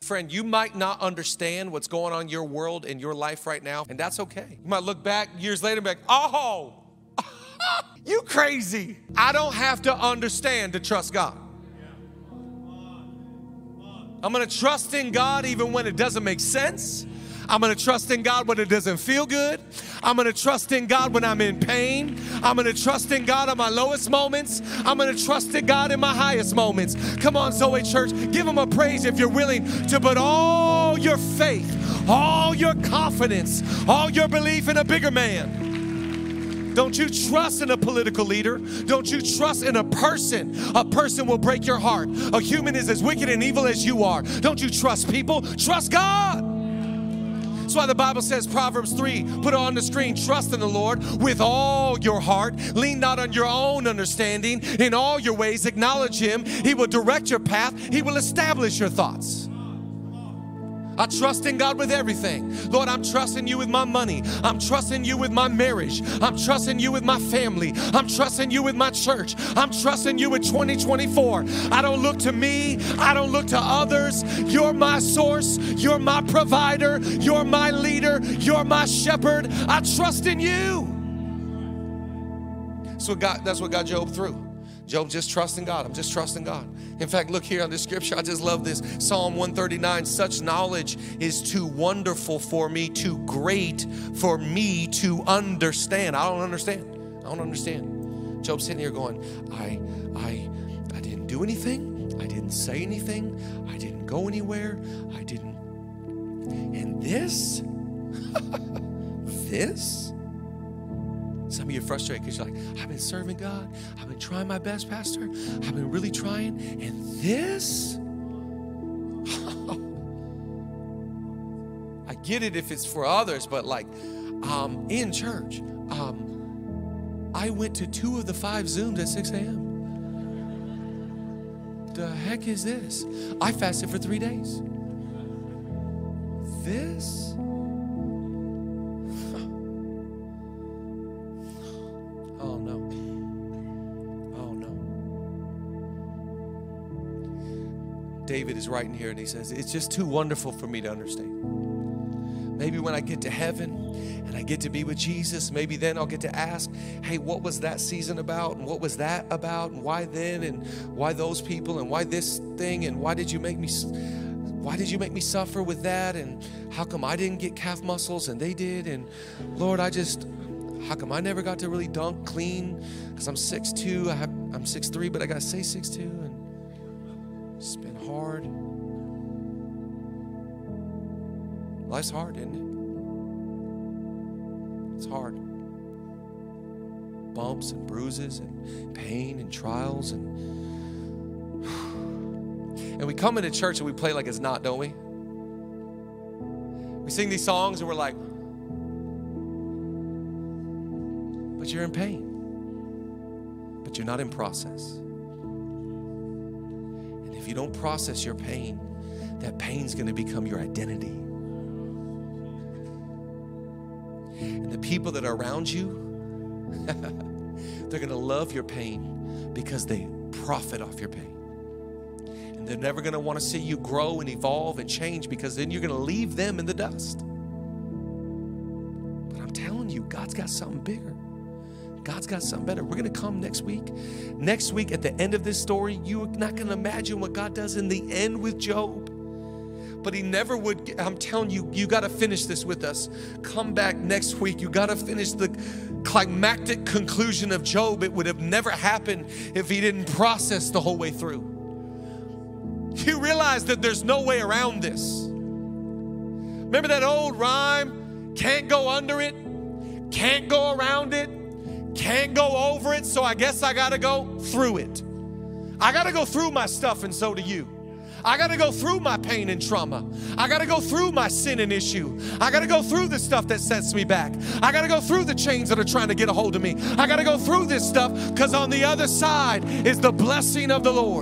Friend, you might not understand what's going on in your world in your life right now, and that's okay. You might look back years later and be like, oh, you crazy. I don't have to understand to trust God. I'm gonna trust in God even when it doesn't make sense. I'm gonna trust in God when it doesn't feel good. I'm gonna trust in God when I'm in pain. I'm gonna trust in God on my lowest moments. I'm gonna trust in God in my highest moments. Come on, Zoe Church, give Him a praise if you're willing to put all your faith, all your confidence, all your belief in a bigger man. Don't you trust in a political leader. Don't you trust in a person. A person will break your heart. A human is as wicked and evil as you are. Don't you trust people. Trust God. That's why the Bible says, Proverbs 3, put on the screen, trust in the Lord with all your heart. Lean not on your own understanding. In all your ways, acknowledge Him. He will direct your path, He will establish your thoughts. I trust in God with everything. Lord, I'm trusting you with my money. I'm trusting you with my marriage. I'm trusting you with my family. I'm trusting you with my church. I'm trusting you with 2024. I don't look to me. I don't look to others. You're my source. You're my provider. You're my leader. You're my shepherd. I trust in you. That's what got, that's what got Job through. Job just trusting God. I'm just trusting God. In fact, look here on this scripture. I just love this. Psalm 139 Such knowledge is too wonderful for me, too great for me to understand. I don't understand. I don't understand. Job's sitting here going, I, I, I didn't do anything. I didn't say anything. I didn't go anywhere. I didn't. And this, this, some of you are frustrated because you're like, I've been serving God. I've been trying my best, Pastor. I've been really trying. And this, I get it if it's for others, but like um, in church, um, I went to two of the five Zooms at 6 a.m. The heck is this? I fasted for three days. This? David is writing here and he says, It's just too wonderful for me to understand. Maybe when I get to heaven and I get to be with Jesus, maybe then I'll get to ask, Hey, what was that season about? And what was that about? And why then? And why those people? And why this thing? And why did you make me? Why did you make me suffer with that? And how come I didn't get calf muscles and they did? And Lord, I just, how come I never got to really dunk clean? Because I'm 6'2, I have, I'm 6'3, but I got to say 6'2, and it's been hard. Life's hard, isn't it? It's hard. Bumps and bruises and pain and trials and and we come into church and we play like it's not, don't we? We sing these songs and we're like, but you're in pain. But you're not in process. If you don't process your pain, that pain's going to become your identity. And the people that are around you, they're going to love your pain because they profit off your pain. And they're never going to want to see you grow and evolve and change because then you're going to leave them in the dust. But I'm telling you, God's got something bigger. God's got something better. We're going to come next week. Next week, at the end of this story, you're not going to imagine what God does in the end with Job. But he never would. I'm telling you, you got to finish this with us. Come back next week. You got to finish the climactic conclusion of Job. It would have never happened if he didn't process the whole way through. You realize that there's no way around this. Remember that old rhyme? Can't go under it, can't go around it, can't go over it, so I guess I gotta go through it. I gotta go through my stuff, and so do you. I got to go through my pain and trauma. I got to go through my sin and issue. I got to go through the stuff that sets me back. I got to go through the chains that are trying to get a hold of me. I got to go through this stuff because on the other side is the blessing of the Lord.